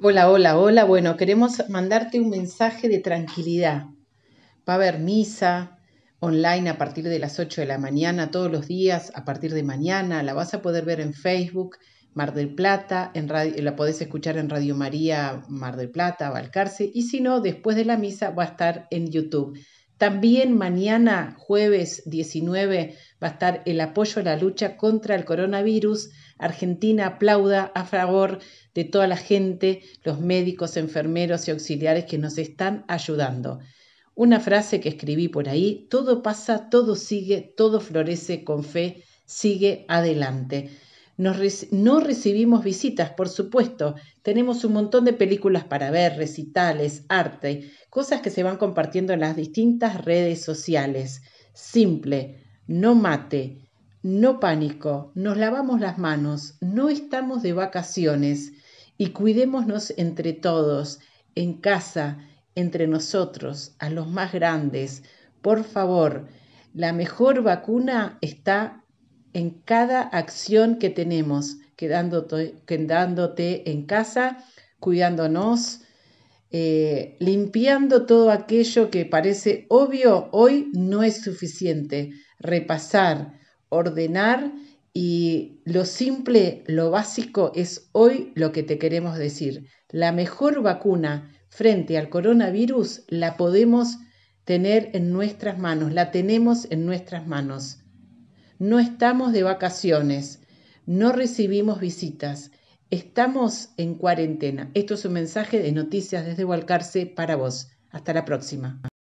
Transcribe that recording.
Hola, hola, hola. Bueno, queremos mandarte un mensaje de tranquilidad. Va a haber misa online a partir de las 8 de la mañana todos los días, a partir de mañana. La vas a poder ver en Facebook, Mar del Plata, en radio, la podés escuchar en Radio María, Mar del Plata, Valcarce, y si no, después de la misa va a estar en YouTube. También mañana, jueves 19, va a estar el apoyo a la lucha contra el coronavirus. Argentina aplauda a favor de toda la gente, los médicos, enfermeros y auxiliares que nos están ayudando. Una frase que escribí por ahí, todo pasa, todo sigue, todo florece con fe, sigue adelante no recibimos visitas, por supuesto. Tenemos un montón de películas para ver, recitales, arte, cosas que se van compartiendo en las distintas redes sociales. Simple, no mate, no pánico, nos lavamos las manos, no estamos de vacaciones y cuidémonos entre todos, en casa, entre nosotros, a los más grandes. Por favor, la mejor vacuna está en cada acción que tenemos, quedándote, quedándote en casa, cuidándonos, eh, limpiando todo aquello que parece obvio, hoy no es suficiente. Repasar, ordenar y lo simple, lo básico es hoy lo que te queremos decir. La mejor vacuna frente al coronavirus la podemos tener en nuestras manos, la tenemos en nuestras manos. No estamos de vacaciones, no recibimos visitas, estamos en cuarentena. Esto es un mensaje de Noticias desde Hualcarce para vos. Hasta la próxima.